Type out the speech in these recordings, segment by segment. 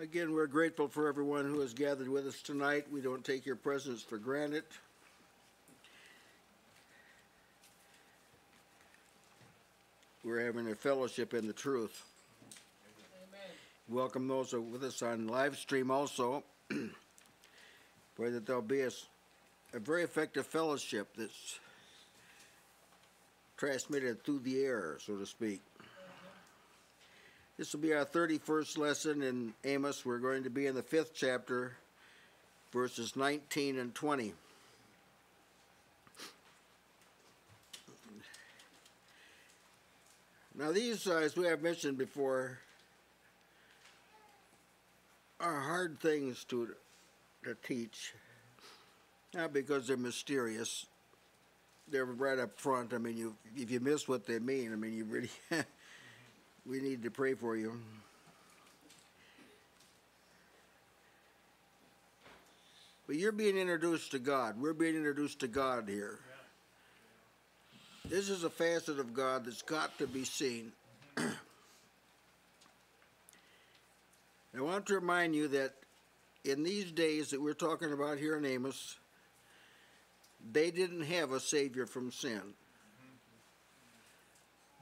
Again, we're grateful for everyone who has gathered with us tonight. We don't take your presence for granted. We're having a fellowship in the truth. Welcome those with us on live stream also. Pray that there'll be a very effective fellowship that's transmitted through the air, so to speak. This will be our 31st lesson in Amos. We're going to be in the fifth chapter, verses 19 and 20. Now, these, uh, as we have mentioned before, are hard things to, to teach. Not because they're mysterious, they're right up front. I mean, you, if you miss what they mean, I mean, you really, we need to pray for you. But you're being introduced to God. We're being introduced to God here. This is a facet of God that's got to be seen. I want to remind you that in these days that we're talking about here in Amos, they didn't have a Savior from sin.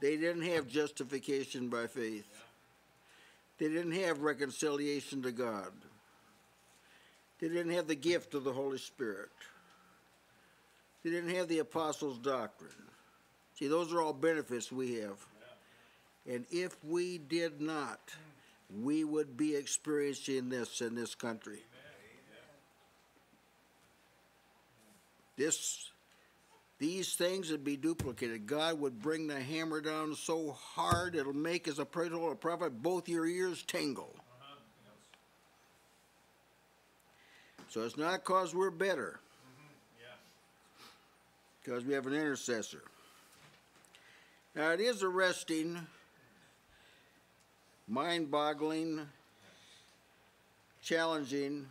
They didn't have justification by faith. They didn't have reconciliation to God. They didn't have the gift of the Holy Spirit. They didn't have the apostles' doctrine. See, those are all benefits we have. And if we did not, we would be experiencing this in this country. This, these things would be duplicated. God would bring the hammer down so hard it'll make, as a prophet, a prophet, both your ears tingle. So it's not because we're better, mm-hmm. because we have an intercessor. Now it is arresting, mind boggling, challenging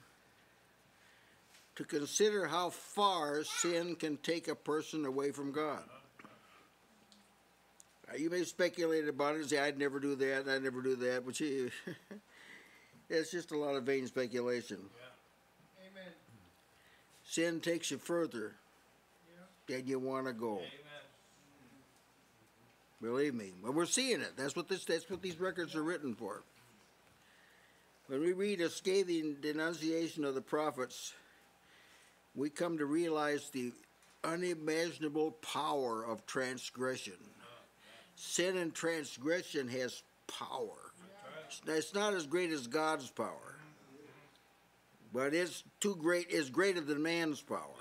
to consider how far sin can take a person away from God. Now, you may speculate about it and say, I'd never do that, I'd never do that, but you, it's just a lot of vain speculation. Amen. Sin takes you further than you want to go. Believe me. Well, we're seeing it. That's what this. That's what these records are written for. When we read a scathing denunciation of the prophets, we come to realize the unimaginable power of transgression. Sin and transgression has power. It's- not as great as God's power, but it's too great. It's greater than man's power.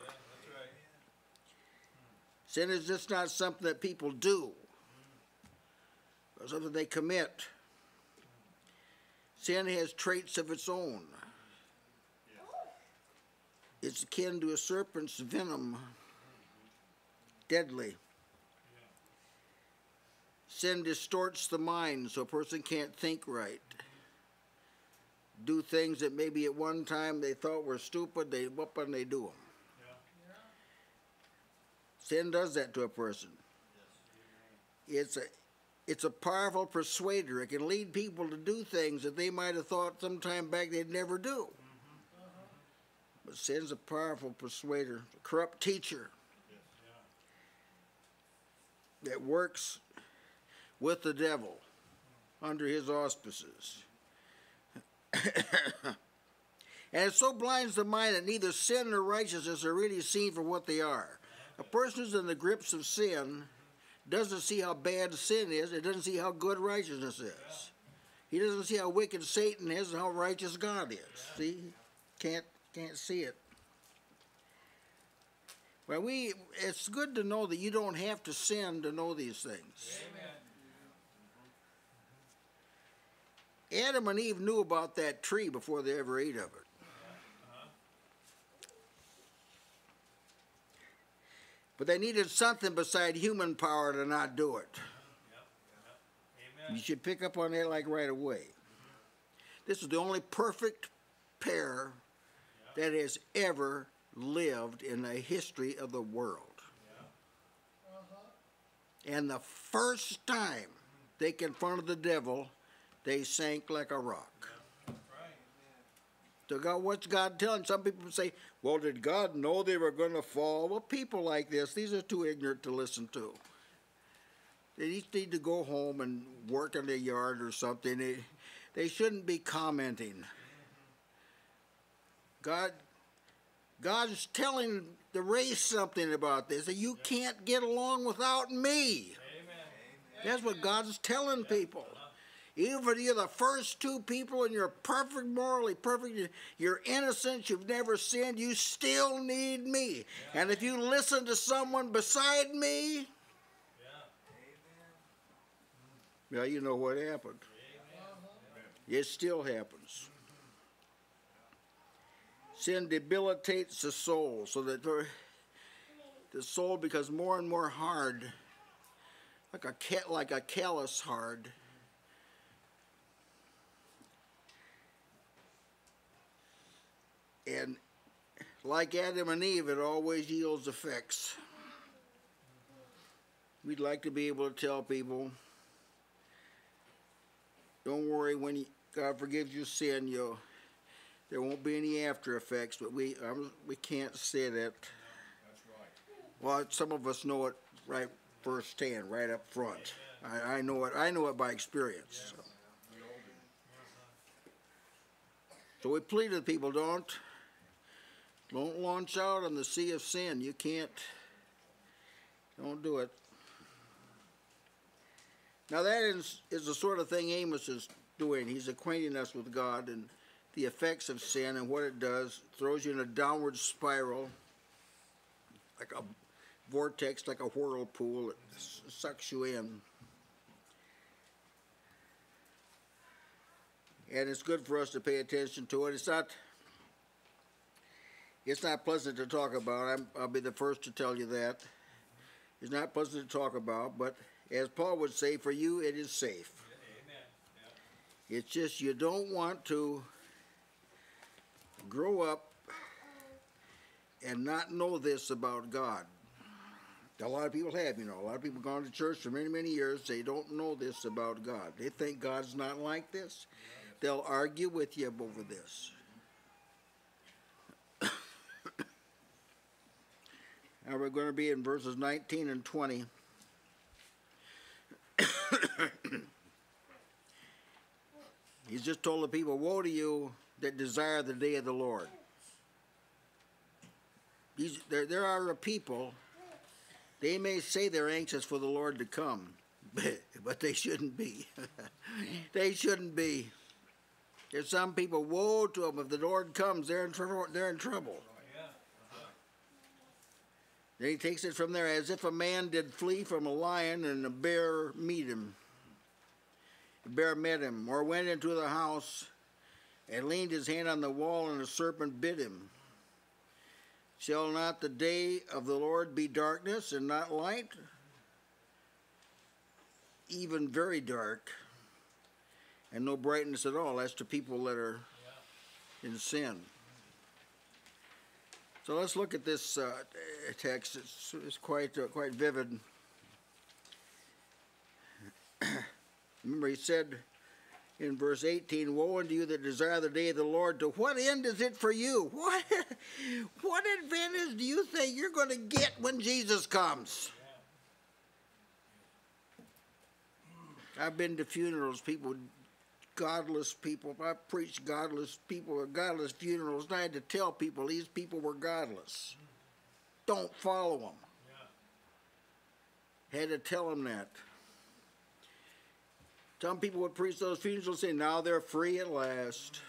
Sin is just not something that people do, but something they commit. Sin has traits of its own. It's akin to a serpent's venom, deadly. Sin distorts the mind so a person can't think right. Do things that maybe at one time they thought were stupid, they whoop and they do them. Sin does that to a person. It's a it's a powerful persuader. It can lead people to do things that they might have thought sometime back they'd never do. But sin's a powerful persuader, a corrupt teacher that works with the devil under his auspices. and it so blinds the mind that neither sin nor righteousness are really seen for what they are. A person who's in the grips of sin doesn't see how bad sin is, it doesn't see how good righteousness is. He doesn't see how wicked Satan is and how righteous God is. See? Can't can't see it. Well, we it's good to know that you don't have to sin to know these things. Adam and Eve knew about that tree before they ever ate of it. But they needed something beside human power to not do it. You should pick up on that like right away. This is the only perfect pair that has ever lived in the history of the world. And the first time they confronted the devil, they sank like a rock. So God, what's God telling? Some people say, well, did God know they were going to fall? Well, people like this, these are too ignorant to listen to. They each need to go home and work in their yard or something. They, they shouldn't be commenting. God, God is telling the race something about this. That you can't get along without me. Amen. That's what God's telling people. Even if you're the first two people and you're perfect, morally perfect, you're innocent, you've never sinned, you still need me. Yeah. And if you listen to someone beside me, yeah. well, you know what happened. Amen. It still happens. Sin debilitates the soul so that the soul becomes more and more hard, like a, like a callous hard. And like Adam and Eve, it always yields effects. We'd like to be able to tell people, don't worry, when God forgives your sin, you there won't be any after effects, but we um, we can't say that. That's right. Well, some of us know it right firsthand, right up front. I, I know it. I know it by experience. So. so we plead with people, don't don't launch out on the sea of sin. You can't. Don't do it. Now that is, is the sort of thing Amos is doing. He's acquainting us with God and the effects of sin and what it does. Throws you in a downward spiral, like a vortex, like a whirlpool. It sucks you in. And it's good for us to pay attention to it. It's not it's not pleasant to talk about. i will be the first to tell you that. It's not pleasant to talk about, but as Paul would say, for you it is safe. Amen. Yeah. It's just you don't want to grow up and not know this about God. A lot of people have, you know, a lot of people gone to church for many, many years. They don't know this about God. They think God's not like this. They'll argue with you over this. Now we're going to be in verses 19 and 20. He's just told the people, Woe to you that desire the day of the Lord. These, there, there are a people, they may say they're anxious for the Lord to come, but, but they shouldn't be. they shouldn't be. There's some people, woe to them if the Lord comes, they're in, tr- they're in trouble. Then he takes it from there as if a man did flee from a lion and a bear meet him. The bear met him, or went into the house and leaned his hand on the wall, and a serpent bit him. Shall not the day of the Lord be darkness and not light? Even very dark, and no brightness at all. That's to people that are in sin. So let's look at this uh, text. It's, it's quite uh, quite vivid. Remember, he said in verse 18, Woe unto you that desire the day of the Lord. To what end is it for you? What, what advantage do you think you're going to get when Jesus comes? I've been to funerals, people godless people. I preached godless people at godless funerals, and I had to tell people these people were godless. Don't follow them. Had to tell them that. Some people would preach those funerals and say, now they're free at last.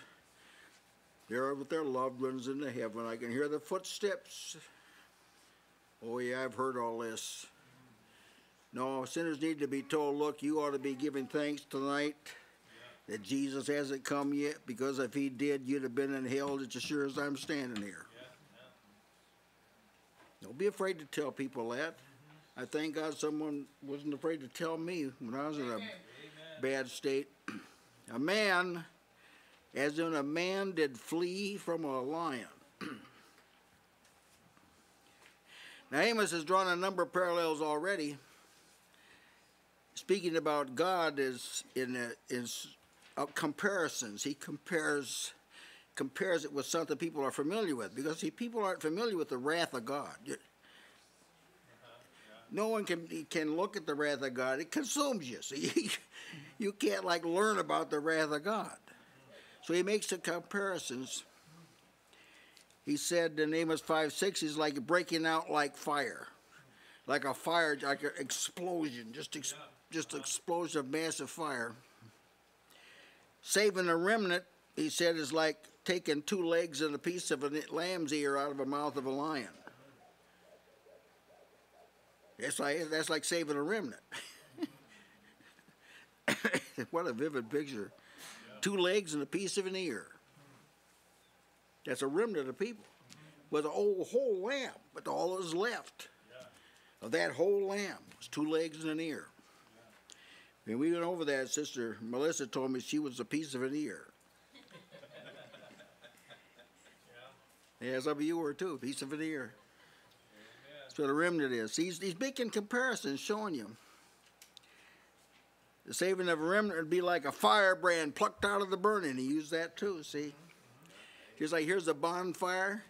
They're with their loved ones in the heaven. I can hear the footsteps. Oh, yeah, I've heard all this. No, sinners need to be told, look, you ought to be giving thanks tonight that Jesus hasn't come yet because if he did, you'd have been in hell just as sure as I'm standing here. Don't be afraid to tell people that. I thank God someone wasn't afraid to tell me when I was in a. bad state. a man, as in a man did flee from a lion. now, Amos has drawn a number of parallels already speaking about God is in a, is comparisons. He compares compares it with something people are familiar with. Because see, people aren't familiar with the wrath of God. No one can can look at the wrath of God. It consumes you. So you, you can't like learn about the wrath of God. So he makes the comparisons. He said in Amos 5 6 he's like breaking out like fire. Like a fire, like an explosion, just ex, just explosion of massive fire. Saving a remnant, he said, is like taking two legs and a piece of a lamb's ear out of the mouth of a lion. That's like that's like saving a remnant. what a vivid picture. Two legs and a piece of an ear. That's a remnant of people. With a whole, whole lamb, but all that was left of that whole lamb was two legs and an ear. When we went over that, Sister Melissa told me she was a piece of an ear. Yeah, some of you were too, a piece of an ear. That's a remnant is. He's, he's making comparisons, showing you. The saving of a remnant would be like a firebrand plucked out of the burning. He used that too, see? Just like here's a bonfire,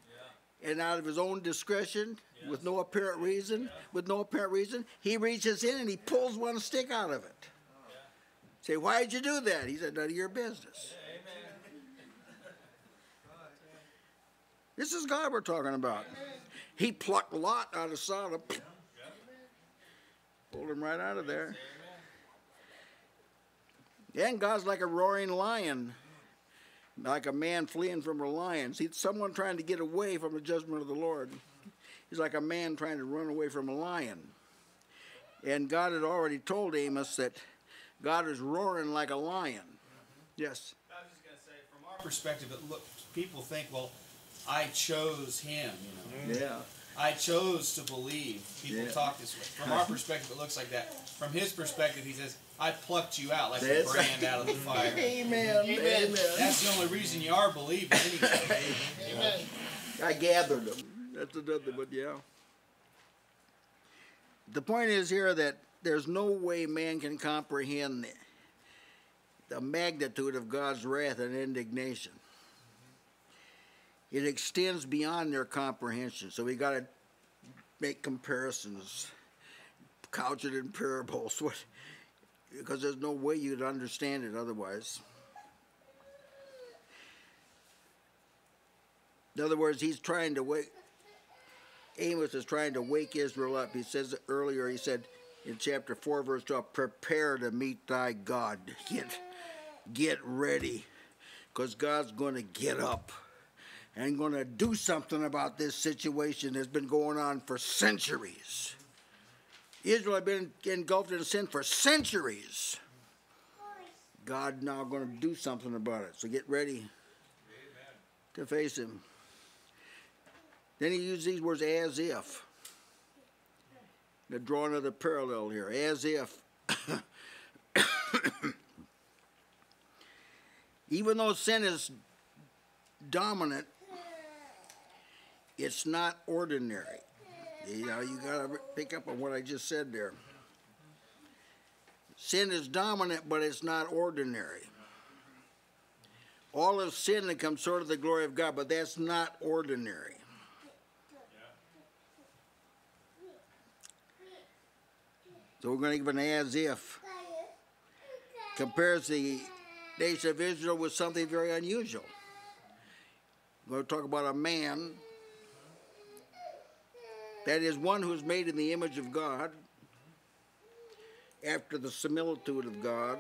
and out of his own discretion, with no apparent reason, with no apparent reason, he reaches in and he pulls one stick out of it. Say, why did you do that? He said, none of your business. This is God we're talking about. He plucked Lot out of Sodom, pulled him right out of there. And God's like a roaring lion, like a man fleeing from a lion. See, someone trying to get away from the judgment of the Lord. He's like a man trying to run away from a lion. And God had already told Amos that God is roaring like a lion. Mm-hmm. Yes. I was just gonna say, from our perspective, it look people think, well, I chose him. You know, mm-hmm. Yeah. I chose to believe. People Yeah. talk this way. From our perspective, it looks like that. From his perspective, he says, I plucked you out like a That's brand out of the fire. Amen. Amen. That's the only reason you are believing. Anyway. I gathered them. That's another, but yeah. The point is here that there's no way man can comprehend the, the magnitude of God's wrath and indignation. It extends beyond their comprehension. So we got to make comparisons, couch it in parables, what, because there's no way you'd understand it otherwise. In other words, he's trying to wake. Amos is trying to wake Israel up. He says earlier, he said in chapter 4, verse 12, prepare to meet thy God. Get, get ready, because God's going to get up and going to do something about this situation that's been going on for centuries. Israel had been engulfed in sin for centuries. God now going to do something about it. So get ready to face him. Then he used these words as if. To draw another parallel here. As if. Even though sin is dominant, it's not ordinary. You know, you got to pick up on what I just said there. Sin is dominant, but it's not ordinary. All of sin that comes short of the glory of God, but that's not ordinary. So we're going to give an as if. Compares the nation of Israel with something very unusual. We're going to talk about a man that is one who is made in the image of God, after the similitude of God,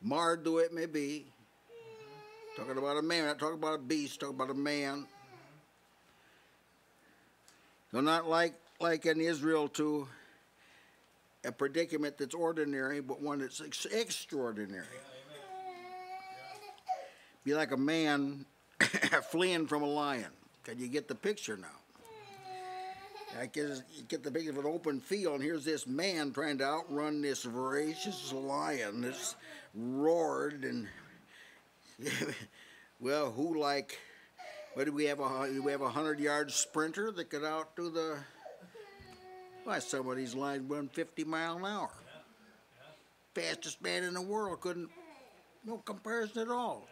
marred though it may be. Talking about a man, not talking about a beast, talking about a man. So not like like in Israel to a predicament that's ordinary, but one that's ex- extraordinary. Be like a man fleeing from a lion. Can you get the picture now? I guess you get the picture of an open field, and here's this man trying to outrun this voracious lion that's roared and well, who like? What do we have? A do we have a hundred yard sprinter that could outdo the? Why some of these run 50 mile an hour. Fastest man in the world couldn't no comparison at all.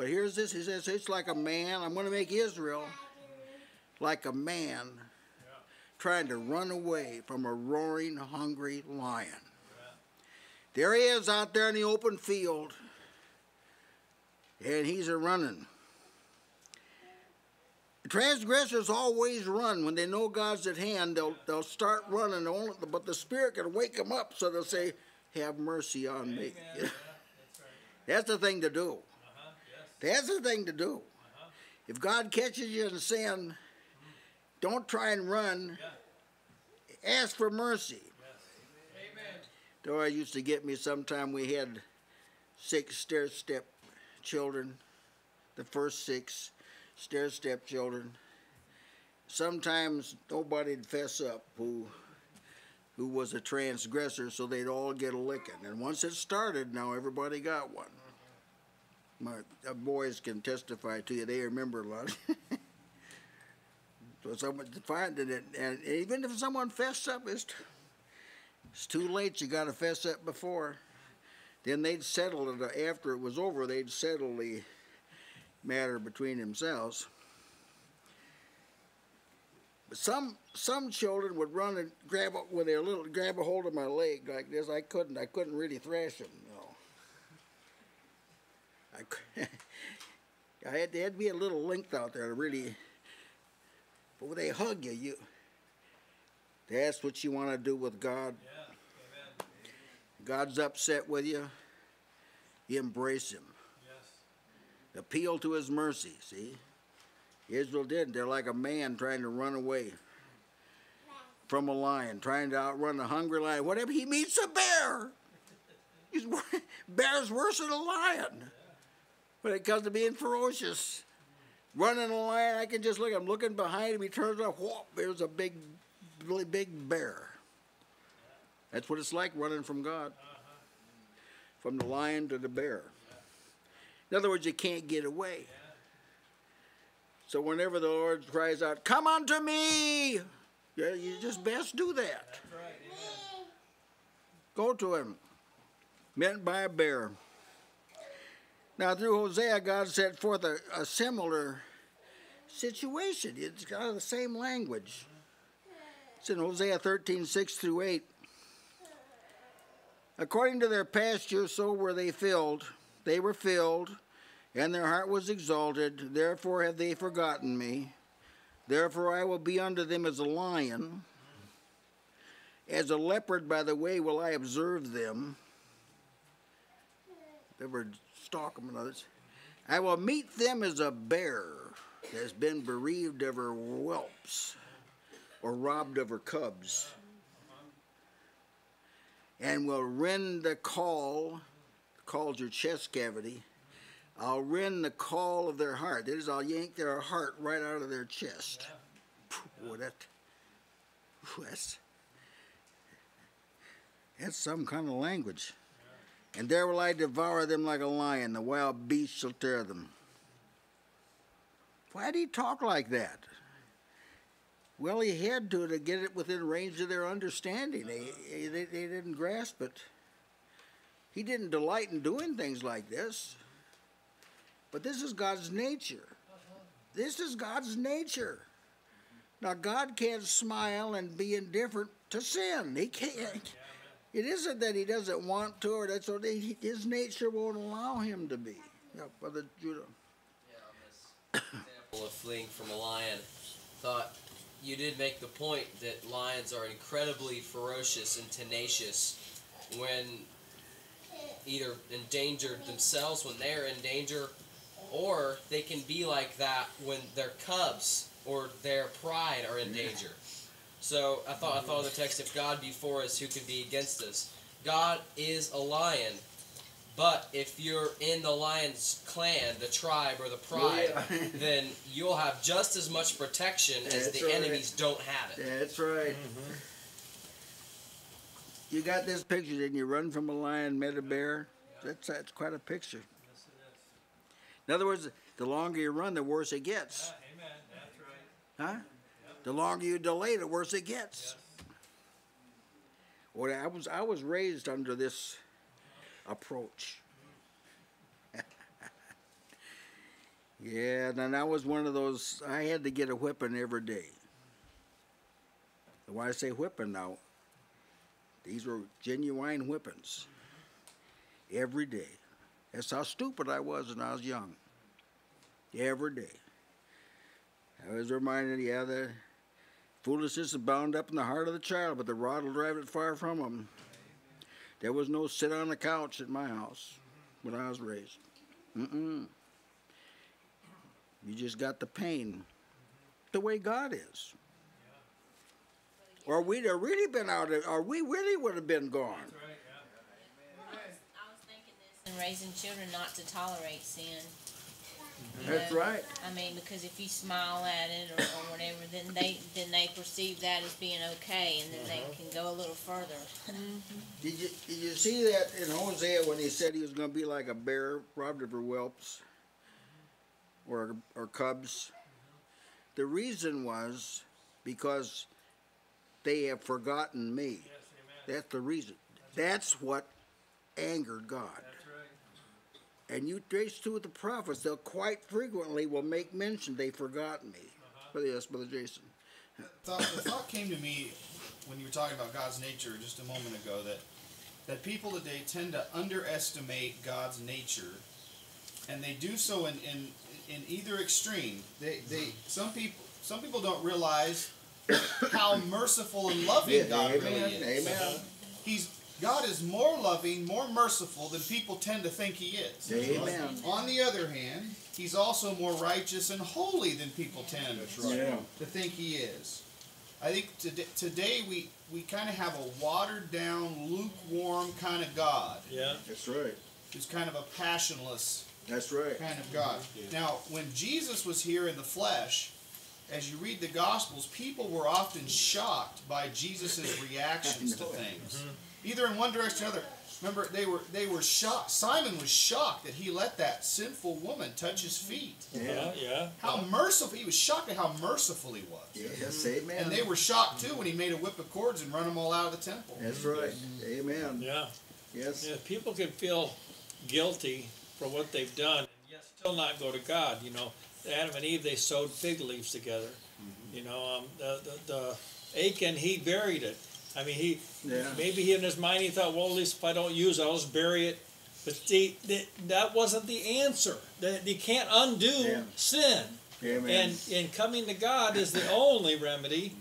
But here's this. He says it's like a man. I'm going to make Israel like a man trying to run away from a roaring, hungry lion. There he is out there in the open field, and he's a running. Transgressors always run when they know God's at hand. They'll they'll start running, only, but the Spirit can wake them up, so they'll say, "Have mercy on me." That's the thing to do. That's the thing to do. If God catches you in sin, don't try and run. Ask for mercy. Dora used to get me sometime. We had six stair step children, the first six stair step children. Sometimes nobody'd fess up who who was a transgressor, so they'd all get a licking. And once it started, now everybody got one. My boys can testify to you; they remember a lot. so someone find it, and even if someone fess up, it's it's too late. You got to fess up before. Then they'd settle it after it was over. They'd settle the matter between themselves. But some some children would run and grab with their little grab a hold of my leg like this. I couldn't. I couldn't really thrash them. I, I had, there had to be a little length out there to really. But when they hug you, you. That's what you want to do with God. Yeah. God's upset with you. You embrace Him. Yes. appeal to his mercy. See, Israel did. They're like a man trying to run away from a lion, trying to outrun a hungry lion. Whatever he meets a bear, he's bear's worse than a lion. When it comes to being ferocious, running a lion, I can just look. I'm looking behind him. He turns around. Whoop! There's a big, really big bear. That's what it's like running from God, from the lion to the bear. In other words, you can't get away. So whenever the Lord cries out, "Come unto me," yeah, you just best do that. Right. Go to him. Meant by a bear. Now through Hosea, God set forth a, a similar situation. It's got the same language. It's in Hosea 13, 6 through 8. According to their pasture, so were they filled. They were filled, and their heart was exalted. Therefore have they forgotten me. Therefore I will be unto them as a lion. As a leopard by the way will I observe them. Ever stalk them and others. I will meet them as a bear that has been bereaved of her whelps or robbed of her cubs. And will rend the caul, called your chest cavity. I'll rend the caul of their heart. That is, I'll yank their heart right out of their chest. Boy, that, that's, that's some kind of language. And there will I devour them like a lion, the wild beast shall tear them. Why did he talk like that? Well, he had to to get it within range of their understanding. They, they, they didn't grasp it. He didn't delight in doing things like this. But this is God's nature. This is God's nature. Now, God can't smile and be indifferent to sin. He can't. It isn't that he doesn't want to, or that's what he, his nature won't allow him to be. Yeah, Brother Judah. Yeah, example of fleeing from a lion, thought you did make the point that lions are incredibly ferocious and tenacious when either endangered themselves when they're in danger, or they can be like that when their cubs or their pride are in danger. So I thought I thought of the text: if God be for us, who can be against us? God is a lion, but if you're in the lion's clan, the tribe or the pride, Yeah. then you'll have just as much protection as That's the right. enemies don't have it. That's right. Mm-hmm. You got this picture, didn't you? Run from a lion, met a bear. That's that's quite a picture. Yes. In other words, the longer you run, the worse it gets. Yeah, amen. That's right. Huh? The longer you delay, the worse it gets. Yes. Well, I was I was raised under this approach. Yeah, and I was one of those. I had to get a whipping every day. Why I say whipping now? These were genuine whippings. Every day. That's how stupid I was when I was young. Every day. I was reminded, yeah, the foolishness is bound up in the heart of the child, but the rod will drive it far from him. There was no sit on the couch at my house when I was raised. Mm-mm. You just got the pain the way God is. Or we'd have really been out of, or we really would have been gone. That's right, yeah. I was, I was thinking this in raising children not to tolerate sin. You That's know? right. I mean, because if you smile at it or, or whatever, then they then they perceive that as being okay, and then they uh-huh. can go a little further. Mm-hmm. Did you did you see that in Hosea when he said he was going to be like a bear robbed of her whelps or or cubs? The reason was because they have forgotten me. Yes, amen. That's the reason. That's what angered God. And you trace through the prophets, they'll quite frequently will make mention they forgot me. Uh-huh. But yes, Brother Jason. thought, the thought came to me when you were talking about God's nature just a moment ago that that people today tend to underestimate God's nature, and they do so in in, in either extreme. They they some people some people don't realize how merciful and loving Yeah, God amen, really is. amen. He's God is more loving, more merciful than people tend to think He is. Amen. On the other hand, He's also more righteous and holy than people tend right. Yeah. to think he is. I think today, today we, we kind of have a watered down, lukewarm kind of God Yeah. That's right. who's kind of a passionless That's right. kind of God. Now, when Jesus was here in the flesh, as you read the Gospels, people were often shocked by Jesus' reactions to things, mm-hmm. Either in one direction or another. Remember, they were they were shocked. Simon was shocked that he let that sinful woman touch his feet. Yeah. Yeah. How merciful! He was shocked at how merciful he was. Yes, amen. And they were shocked too when he made a whip of cords and run them all out of the temple. That's right. Amen. Yeah. Yes. Yeah. People can feel guilty for what they've done and yet still not go to God. You know, Adam and Eve they sewed fig leaves together. You know, um, the, the the Achan he buried it. I mean, he Yeah. maybe he in his mind he thought, well, at least if I don't use it, I'll just bury it. But see, that, that wasn't the answer. That you can't undo Yeah. sin. Amen. And and coming to God is the only remedy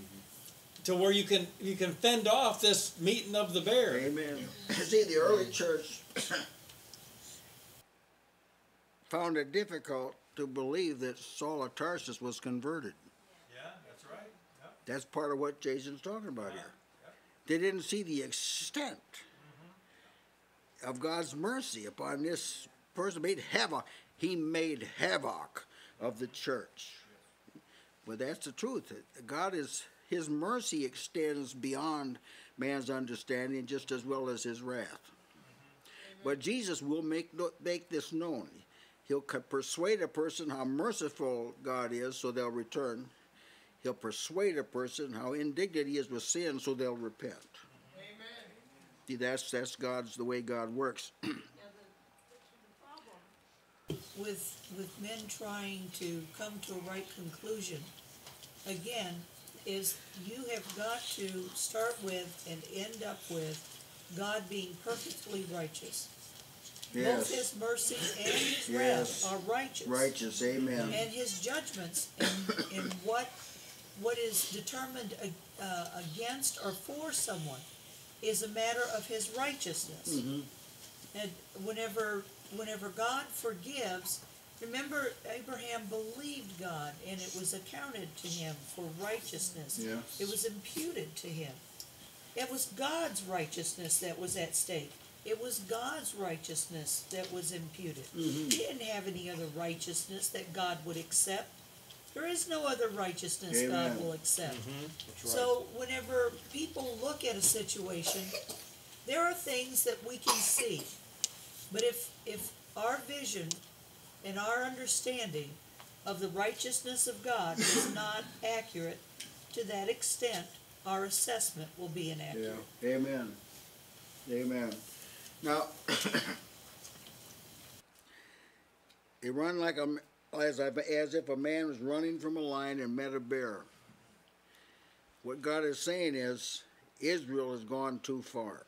to where you can you can fend off this meeting of the bear. Amen. See, the early church found it difficult to believe that Saul of Tarsus was converted. Yeah, that's right. Yep. That's part of what Jason's talking about here. They didn't see the extent of God's mercy upon this person. Made havoc. He made havoc of the church. But that's the truth. God is His mercy extends beyond man's understanding, just as well as His wrath. But Jesus will make make this known. He'll persuade a person how merciful God is, so they'll return. He'll persuade a person how indignant he is with sin, so they'll repent. Amen. See, that's that's God's the way God works. with with men trying to come to a right conclusion again is you have got to start with and end up with God being perfectly righteous. Both his mercy and his Yes. wrath are righteous. righteous, amen. And his judgments in, in what what is determined uh, uh, against or for someone is a matter of his righteousness. Mhm. And whenever whenever God forgives, remember Abraham believed God and it was accounted to him for righteousness. Yeah. It was imputed to him. It was God's righteousness that was at stake. It was God's righteousness that was imputed. He didn't have any other righteousness that God would accept. There is no other righteousness Amen. God will accept. Mm-hmm. So whenever people look at a situation, there are things that we can see. But if if our vision and our understanding of the righteousness of God is not accurate to that extent, our assessment will be inaccurate. Yeah, amen. Amen. Now, they run like a, as, if- as if a man was running from a lion and met a bear. What God is saying is, Israel has gone too far.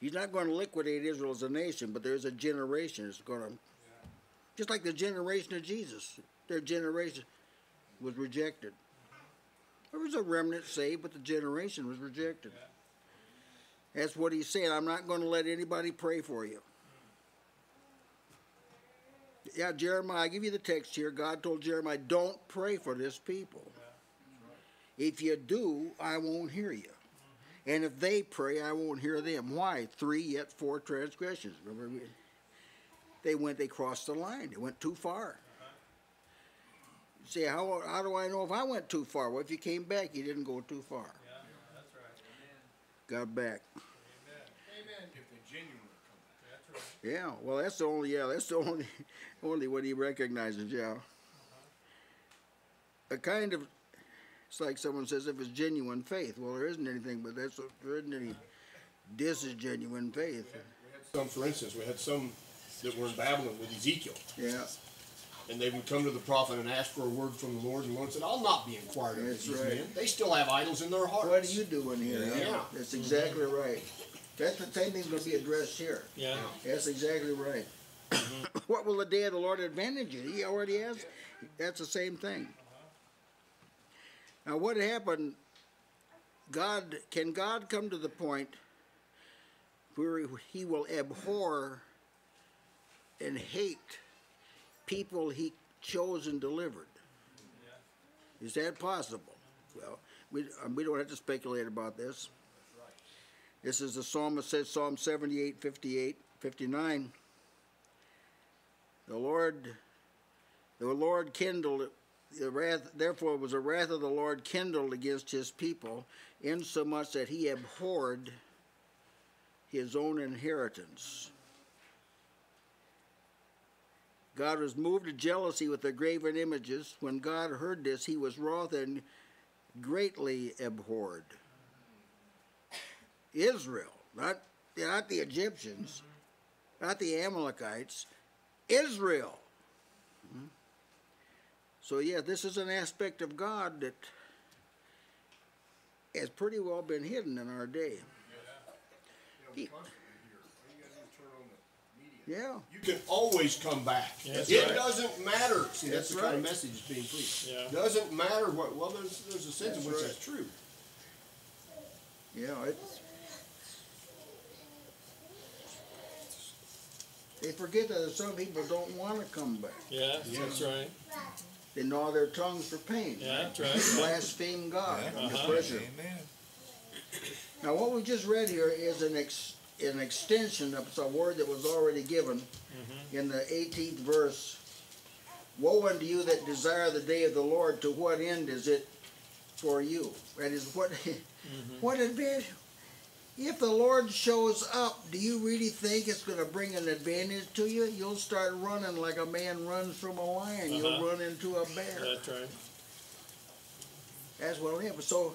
He's not going to liquidate Israel as a nation, but there's a generation that's going to, just like the generation of Jesus, their generation was rejected. There was a remnant saved, but the generation was rejected. That's what he's saying. I'm not going to let anybody pray for you. Yeah, Jeremiah, I give you the text here. God told Jeremiah, don't pray for this people. If you do, I won't hear you. And if they pray, I won't hear them. Why? Three yet four transgressions. Remember, they went, they crossed the line. They went too far. Say, how, how do I know if I went too far? Well, if you came back, you didn't go too far. Yeah, that's right. Got back. Amen. If they genuinely come back. That's right. Yeah, well, that's the only, yeah, that's the only, only what he recognizes, yeah. A kind of, it's like someone says if it's genuine faith. Well, there isn't anything, but that's, there isn't any, this is genuine faith. We had some, for instance, we had some that were in Babylon with Ezekiel, Yeah, and they would come to the prophet and ask for a word from the Lord, and the Lord said, "I'll not be inquired of these right. men. They still have idols in their hearts." what are you doing here? Yeah. That's exactly right. That's the same thing's gonna be addressed here. Yeah. That's exactly right. what will the day of the Lord advantage you? He already has. That's the same thing. Now, what happened? God can God come to the point where He will abhor and hate people He chose and delivered? Is that possible? Well, we um, we don't have to speculate about this. This is the psalmist says Psalm 78, 58, 59. The Lord, the Lord kindled, the wrath, therefore was the wrath of the Lord kindled against his people, insomuch that he abhorred his own inheritance. God was moved to jealousy with the graven images. When God heard this, he was wroth and greatly abhorred. Israel, not, not the Egyptians, not the Amalekites, Israel. Hmm? So, yeah, this is an aspect of God that has pretty well been hidden in our day. He- yeah, You can always come back. That's it right. doesn't matter. See, that's, That's the kind of message that's being preached. Yeah. Doesn't matter what. Well, there's there's a sense in which right. that's true. yeah, it's. They forget that some people don't want to come back. Yeah, that's right. They gnaw their tongues for pain. Yeah, that's right. Blaspheme God under Uh-huh. pressure. Amen. Now, what we just read here is an ex, an extension of a word that was already given Mm-hmm. in the 18th verse. Woe unto you that desire the day of the Lord. To what end is it for you? That is, what Mm-hmm. what advantage? If the Lord shows up, do you really think it's going to bring an advantage to you? You'll start running like a man runs from a lion. You'll Uh-huh. run into a bear. That's right. That's what happens. So,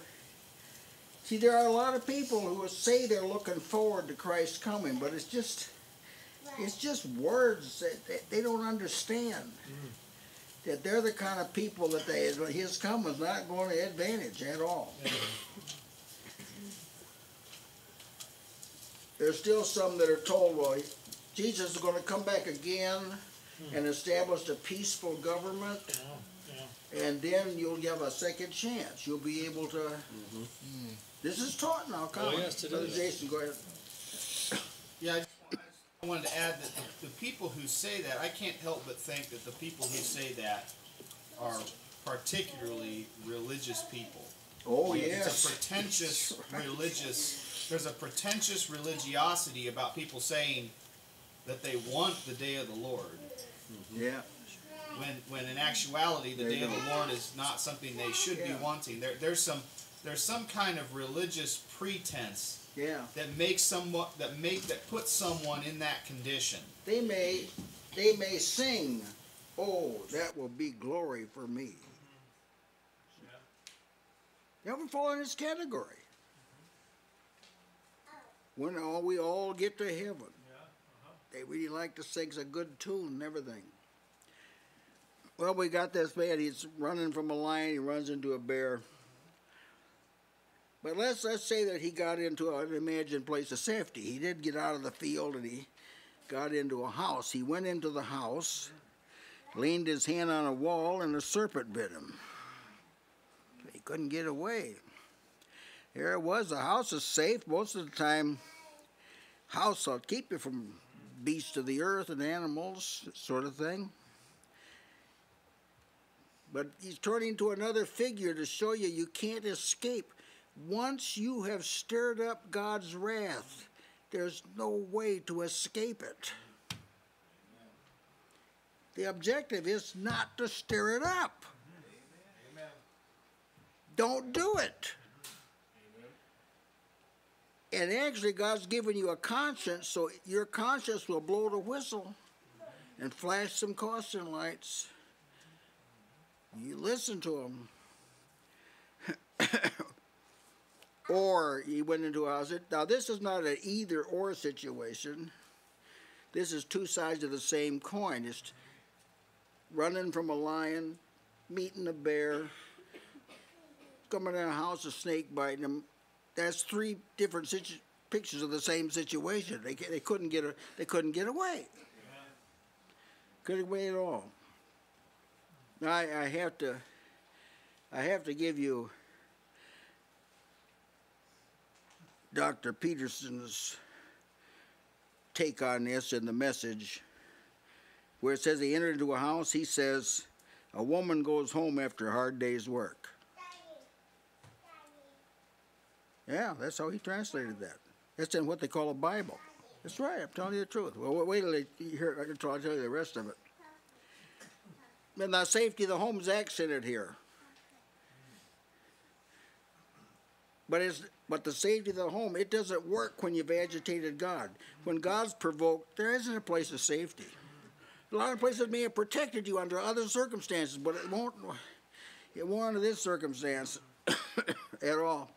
see, there are a lot of people who will say they're looking forward to Christ's coming, but it's just, it's just words that, that they don't understand. That they're the kind of people that they, his coming is not going to advantage at all. There's still some that are told, well, Jesus is going to come back again and establish a peaceful government Yeah, yeah. and then you'll have a second chance. You'll be able to. This is taught now, come on. Mm-hmm. Oh, yes, it Brother is. Jason, go ahead. Yeah, I just I wanted to add that the, the people who say that, I can't help but think that the people who say that are particularly religious people. Oh It's a yes. pretentious religious. There's a pretentious religiosity about people saying that they want the day of the Lord, mm-hmm. Yeah. when when in actuality the There day of the. Lord is not something they should be wanting. There there's some there's some kind of religious pretense Yeah. that makes somewhat that make that puts someone in that condition. They may, they may sing. Oh, that will be glory for me. Mm-hmm. They haven't fallen in this category. When all we all get to heaven, uh-huh. they really like to sing a good tune and everything. Well, we got this man. He's running from a lion. He runs into a bear. But let's let's say that he got into an imagined place of safety. He did get out of the field and he got into a house. He went into the house, leaned his hand on a wall, and a serpent bit him. He couldn't get away. There it was. The house is safe most of the time. House will keep you from beasts of the earth and animals, sort of thing. But he's turning to another figure to show you you can't escape. Once you have stirred up God's wrath, there's no way to escape it. The objective is not to stir it up. Don't do it. And actually, God's given you a conscience, so your conscience will blow the whistle and flash some caution lights. You listen to him. or he went into a house. Now, this is not an either or situation. This is two sides of the same coin. It's running from a lion, meeting a bear, coming in a house, a snake biting him. That's three different pictures of the same situation. They, they couldn't get a, they couldn't get away. Couldn't get away at all. Now I, I have to I have to give you Dr. Peterson's take on this in the message where it says he entered into a house, he says, a woman goes home after a hard day's work. Yeah, that's how he translated that. That's in what they call a Bible. That's right, I'm telling you the truth. Well, wait till you hear until I tell you the rest of it. And the safety of the home is accented here. But it's but the safety of the home, it doesn't work when you've agitated God. When God's provoked, there isn't a place of safety. A lot of places may have protected you under other circumstances, but it won't it won't under this circumstance at all.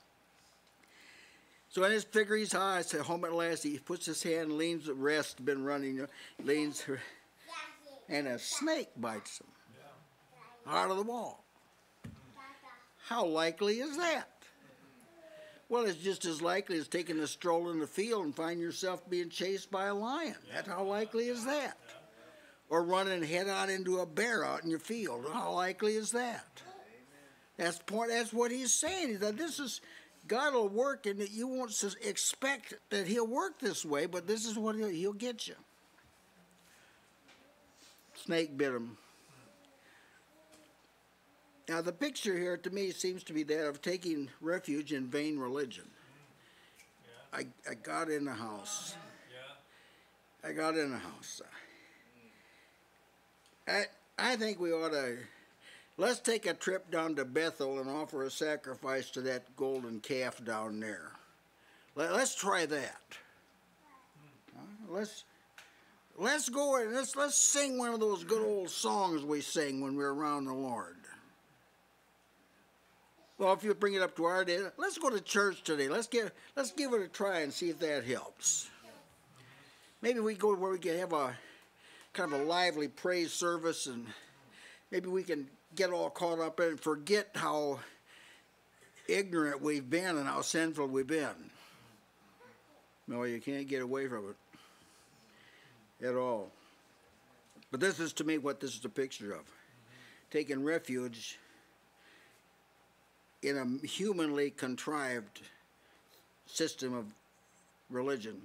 So in his figure he's high, said home at last, he puts his hand, leans at rest, been running, leans and a snake bites him out of the wall. How likely is that? Well, it's just as likely as taking a stroll in the field and find yourself being chased by a lion. That's how likely is that? Or running head on into a bear out in your field. How likely is that? That's point. That's what he's saying. That this is God will work, and that you won't expect that He'll work this way, but this is what He'll, he'll get you. Snake bit him. Now, the picture here to me seems to be that of taking refuge in vain religion. I, I got in the house. I got in the house. I, I think we ought to let's take a trip down to Bethel and offer a sacrifice to that golden calf down there. Let, us try that. Let's let's go and let's let's sing one of those good old songs we sing when we're around the Lord. Well, if you bring it up to our day, let's go to church today. Let's get let's give it a try and see if that helps. Maybe we go where we can have a kind of a lively praise service, and maybe we can get all caught up and forget how ignorant we've been and how sinful we've been. No, you can't get away from it at all. But this is to me what this is a picture of taking refuge in a humanly contrived system of religion.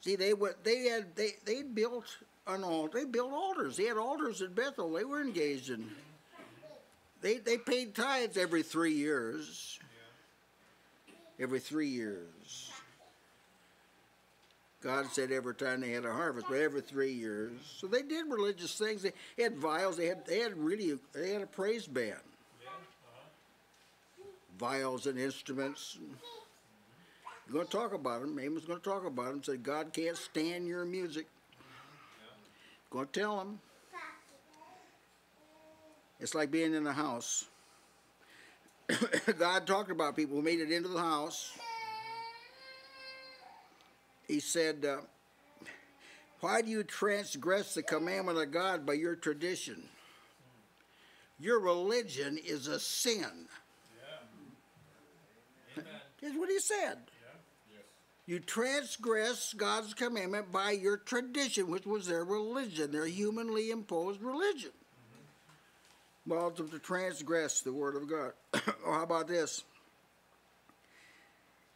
See, they were they had they they built an altar. They built altars. They had altars in Bethel. They were engaged in. They they paid tithes every three years. Every three years. God said every time they had a harvest, but every three years. So they did religious things. They had viols. They had they had really they had a praise band uh-huh. viols and instruments. You're going to talk about them. Amos going to talk about them. Said God can't stand your music. To tell them. It's like being in a house. God talked about people who made it into the house. He said, uh, Why do you transgress the commandment of God by your tradition? Your religion is a sin. That's what he said. You transgress God's commandment by your tradition, which was their religion, their humanly imposed religion. Well, to, transgress the word of God. how about this?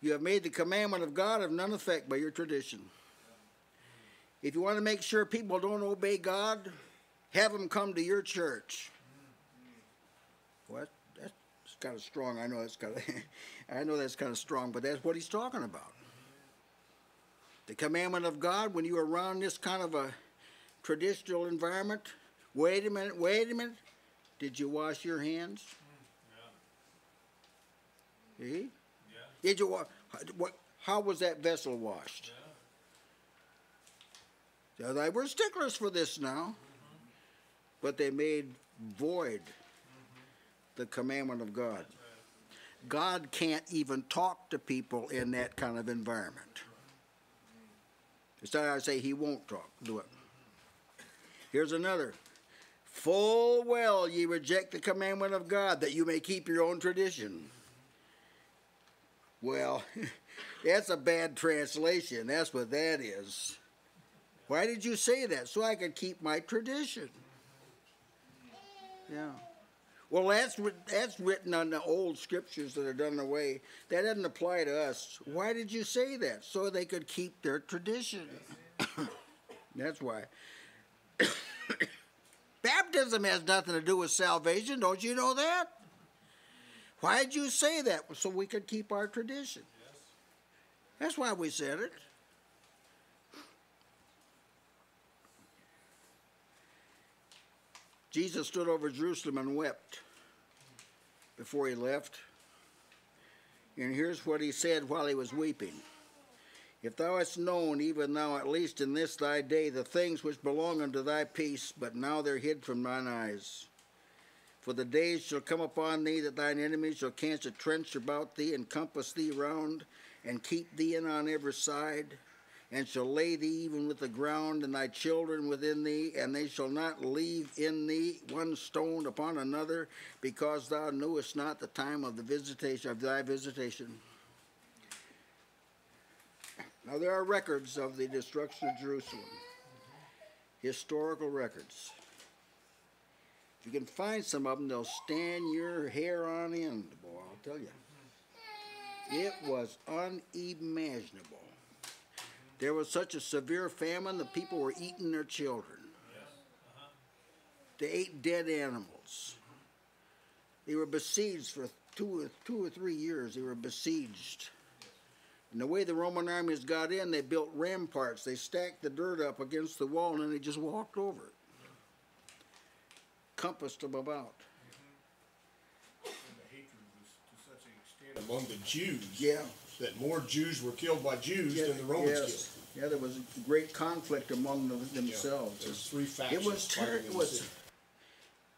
You have made the commandment of God of none effect by your tradition. If you want to make sure people don't obey God, have them come to your church. What? That's kind of strong. I know that's kind of, I know that's kind of strong, but that's what he's talking about. The commandment of God, when you're around this kind of a traditional environment, wait a minute, wait a minute. Did you wash your hands? Yeah. See? Did you wash? what? How was that vessel washed? So they were sticklers for this now, mm-hmm. but they made void mm-hmm. the commandment of God. God can't even talk to people in that kind of environment. It's not I say he won't talk. Do it. Here's another. Full well ye reject the commandment of God that you may keep your own tradition. Well, that's a bad translation. That's what that is. Why did you say that? So I could keep my tradition. Yeah. Well, that's that's written on the old scriptures that are done away. That doesn't apply to us. Why did you say that? So they could keep their tradition. that's why. Baptism has nothing to do with salvation. Don't you know that? Why did you say that? So we could keep our tradition. That's why we said it. Jesus stood over Jerusalem and wept before he left. And here's what he said while he was weeping If thou hadst known, even now at least in this thy day, the things which belong unto thy peace, but now they're hid from thine eyes. For the days shall come upon thee that thine enemies shall cast a trench about thee, and compass thee round, and keep thee in on every side and shall lay thee even with the ground, and thy children within thee, and they shall not leave in thee one stone upon another, because thou knewest not the time of the visitation of thy visitation. Now there are records of the destruction of Jerusalem, historical records. If you can find some of them, they'll stand your hair on end, boy. I'll tell you. It was unimaginable. There was such a severe famine, the people were eating their children. They ate dead animals. They were besieged for two, or- two or three years. They were besieged. And the way the Roman armies got in, they built ramparts. They stacked the dirt up against the wall and then they just walked over it. Compassed them about. Mm-hmm. And the hatred was to such an extent among the Jews Yeah. That more Jews were killed by Jews Yeah, than the Romans yes. killed. Yeah, there was a great conflict among them, themselves. There's three It factions was ter- it was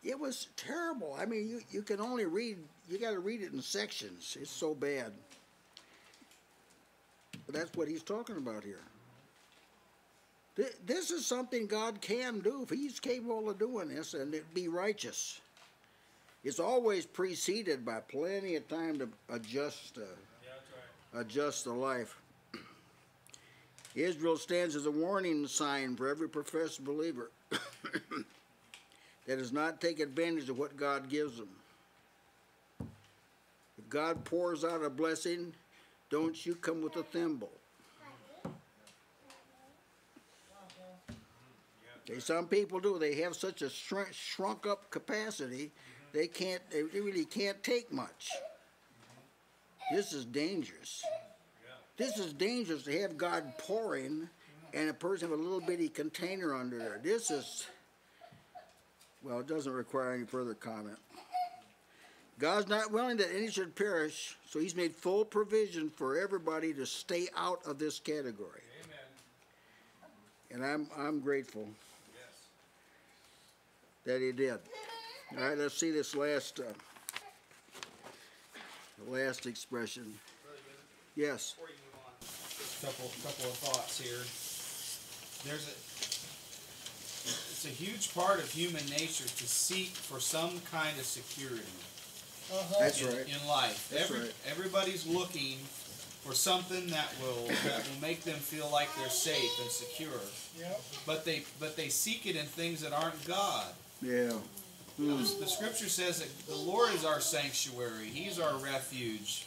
it was terrible. I mean, you, you can only read you got to read it in sections. It's so bad. But that's what he's talking about here. Th- This is something God can do. If He's capable of doing this, and it be righteous. It's always preceded by plenty of time to adjust, uh, adjust the life. Israel stands as a warning sign for every professed believer that does not take advantage of what God gives them. If God pours out a blessing, don't you come with a thimble. Okay, some people do. They have such a shrunk, shrunk up capacity, they can't. They really can't take much. This is dangerous. This is dangerous to have God pouring, and a person with a little bitty container under there. This is. Well, it doesn't require any further comment. God's not willing that any should perish, so He's made full provision for everybody to stay out of this category. Amen. And I'm I'm grateful that He did. All right, let's see this last uh, last expression. Yes. Before you move on, just a couple, couple of thoughts here. There's a, it's a huge part of human nature to seek for some kind of security uh-huh. That's in, right. in life. That's Every, right. Everybody's looking for something that will that will make them feel like they're safe and secure. Yep. But they but they seek it in things that aren't God. Yeah. The, the scripture says that the Lord is our sanctuary. He's our refuge.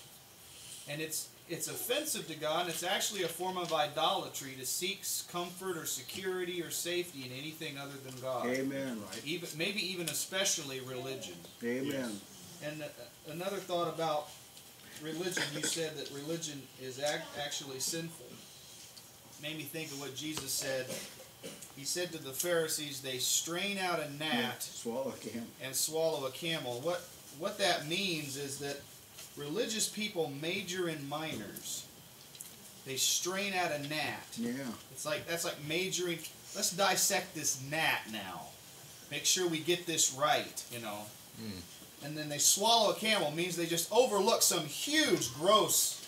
And it's it's offensive to God and it's actually a form of idolatry to seek comfort or security or safety in anything other than God. Amen. Even maybe even especially religion. Amen. And uh, another thought about religion, you said that religion is ac- actually sinful. Made me think of what Jesus said. He said to the Pharisees, "They strain out a gnat Swallow again. and swallow a camel." What what that means is that religious people major in minors. They strain out a gnat. Yeah. It's like that's like majoring. Let's dissect this gnat now. Make sure we get this right, you know. Hmm. And then they swallow a camel means they just overlook some huge, gross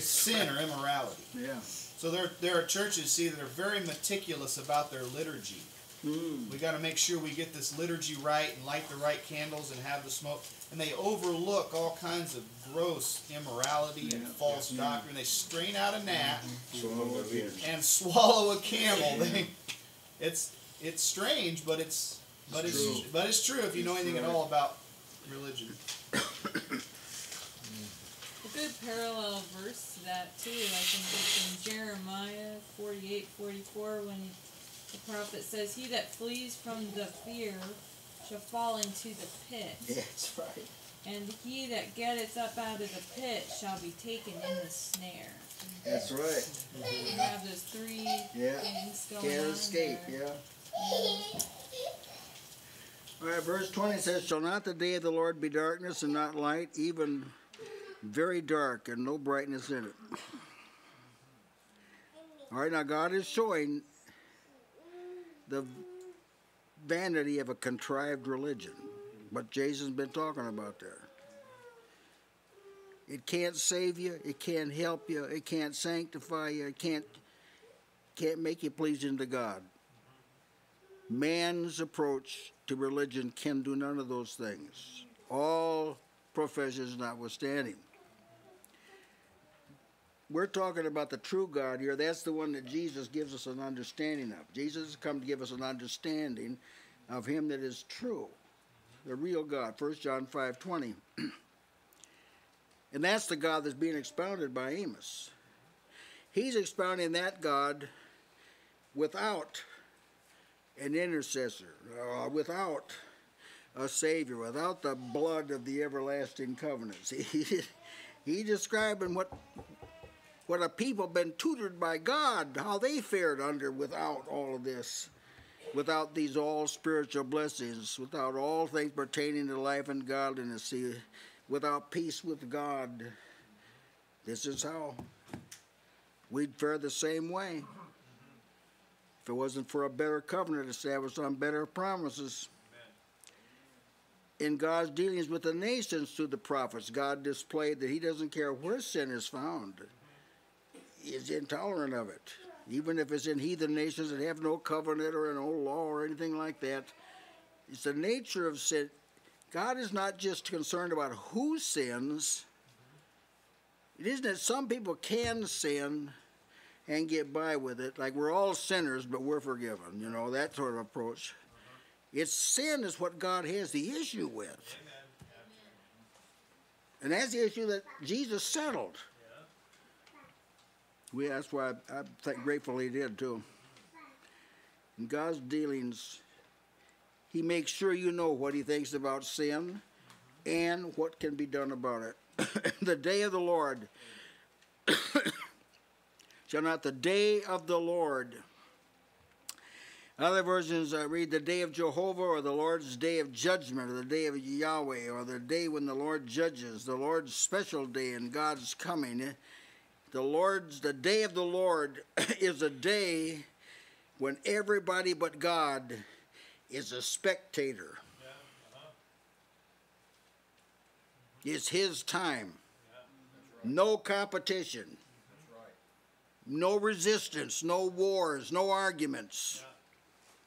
sin or immorality. Yeah. So there, there are churches, see, that are very meticulous about their liturgy. Mm. We got to make sure we get this liturgy right and light the right candles and have the smoke. And they overlook all kinds of gross immorality and false Yeah. doctrine. They strain out a gnat Swallow again. and swallow a camel. They, it's it's strange, but it's but it's, true. but it's true if you know anything at all about religion. Good parallel verse to that too, I think it's in Jeremiah forty-eight, forty-four, when the prophet says, "He that flees from the fear shall fall into the pit, Yeah, That's right. and he that getteth up out of the pit shall be taken in the snare." That's right. You have those three Yeah. things going Can't escape. there. Yeah. All right, verse 20 says, Shall not the day of the Lord be darkness and not light, even very dark and no brightness in it? All right, now God is showing the vanity of a contrived religion, what Jason's been talking about there. It can't save you, it can't help you, it can't sanctify you, it can't can't make you pleasing to God. Man's approach to religion can do none of those things, all professions notwithstanding. We're talking about the true God here. That's the one that Jesus gives us an understanding of. Jesus has come to give us an understanding of Him that is true, the real God. 1 John five twenty, and that's the God that's being expounded by Amos. He's expounding that God without an intercessor, uh, without a savior, without the blood of the everlasting covenants. He, he describing what what a people been tutored by God, how they fared under without all of this, without these all spiritual blessings, without all things pertaining to life and godliness, without peace with God. This is how we'd fare the same way if it wasn't for a better covenant established on better promises. In God's dealings with the nations through the prophets, God displayed that He doesn't care where sin is found. Is intolerant of it. Even if it's in heathen nations that have no covenant or an old law or anything like that. It's the nature of sin. God is not just concerned about who sins. It isn't that some people can sin and get by with it. Like we're all sinners, but we're forgiven. You know, that sort of approach. It's sin is what God has the issue with. And that's the issue that Jesus settled. We, that's why I'm grateful he did too. In God's dealings, he makes sure you know what he thinks about sin and what can be done about it. the day of the Lord shall not the day of the Lord. Other versions uh, read the day of Jehovah or the Lord's day of judgment or the day of Yahweh or the day when the Lord judges, the Lord's special day and God's coming. The Lord's the day of the Lord is a day when everybody but God is a spectator. It's his time. No competition. No resistance, no wars, no arguments.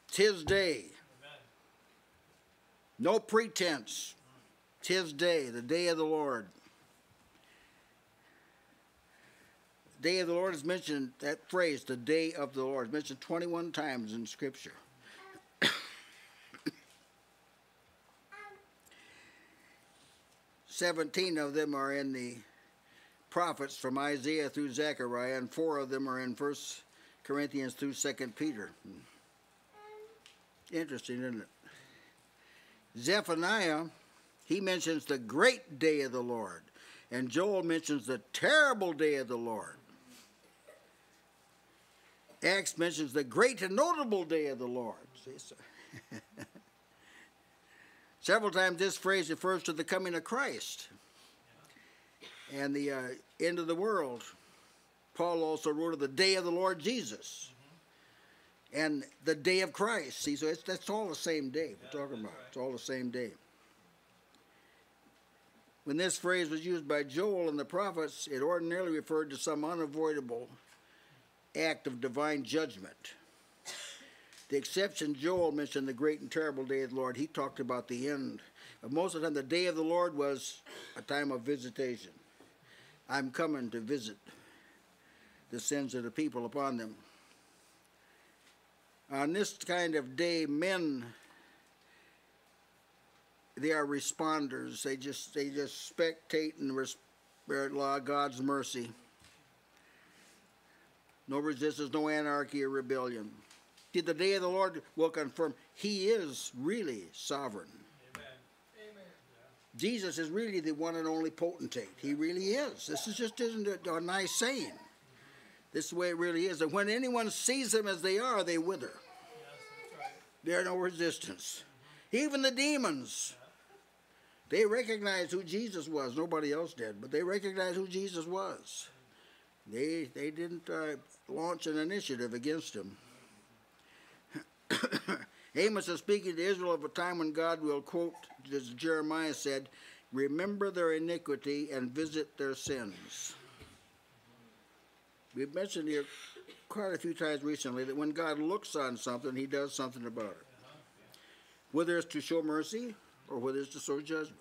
It's his day. No pretense. It's his day, the day of the Lord. Day of the Lord is mentioned, that phrase, the day of the Lord, is mentioned 21 times in Scripture. Seventeen of them are in the prophets from Isaiah through Zechariah, and four of them are in First Corinthians through Second Peter. Interesting, isn't it? Zephaniah, he mentions the great day of the Lord, and Joel mentions the terrible day of the Lord. Acts mentions the great and notable day of the Lord. See, so Several times this phrase refers to the coming of Christ and the uh, end of the world. Paul also wrote of the day of the Lord Jesus and the day of Christ. See, so it's, that's all the same day we're talking about. It's all the same day. When this phrase was used by Joel and the prophets, it ordinarily referred to some unavoidable act of divine judgment. The exception, Joel mentioned the great and terrible day of the Lord. He talked about the end. But most of the time, the day of the Lord was a time of visitation. I'm coming to visit the sins of the people upon them. On this kind of day, men they are responders. They just they just spectate and res- uh, God's mercy. No resistance, no anarchy or rebellion. See, the day of the Lord will confirm He is really sovereign. Jesus is really the one and only potentate. He really is. This is just isn't a, a nice saying. This is the way it really is. And when anyone sees them as they are, they wither. There's no resistance. Even the demons, they recognized who Jesus was. Nobody else did, but they recognized who Jesus was. They they didn't uh, launch an initiative against him. Amos is speaking to Israel of a time when God will quote, as Jeremiah said, remember their iniquity and visit their sins. We've mentioned here quite a few times recently that when God looks on something, he does something about it. Whether it's to show mercy or whether it's to show judgment.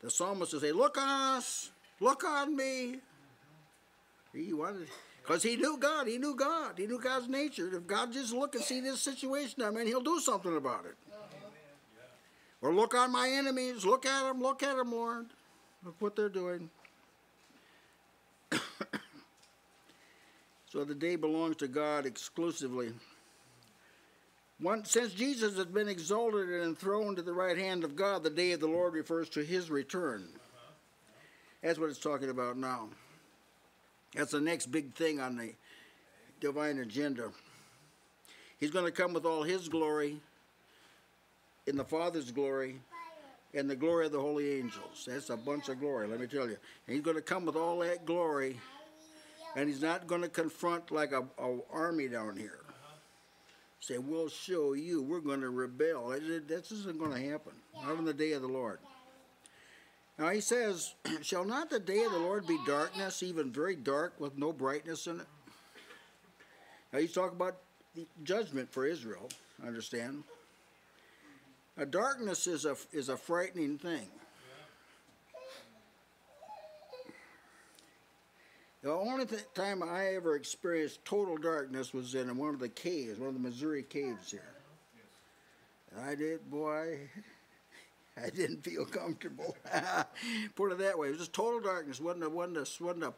The psalmist will say, Look on us, look on me. He wanted because he knew God. He knew God. He knew God's nature. If God just look and see this situation, I mean, he'll do something about it. Uh-huh. Or look on my enemies. Look at them. Look at them, Lord. Look what they're doing. so the day belongs to God exclusively. One, since Jesus has been exalted and enthroned at the right hand of God, the day of the Lord refers to his return. Uh-huh. That's what it's talking about now. That's the next big thing on the divine agenda. He's going to come with all his glory, in the Father's glory, and the glory of the holy angels. That's a bunch of glory, let me tell you. And he's going to come with all that glory, and he's not going to confront like a, army down here. Say, we'll show you. We're going to rebel. This isn't going to happen. Not on the day of the Lord. Now he says, Shall not the day of the Lord be darkness, even very dark, with no brightness in it? Now he's talking about the judgment for Israel, understand? Now, darkness is a, is a frightening thing. The only th- time I ever experienced total darkness was in one of the caves, one of the Missouri caves here. And I did, boy, I didn't feel comfortable. Put it that way. It was just total darkness. wasn't a, wasn't a, wasn't a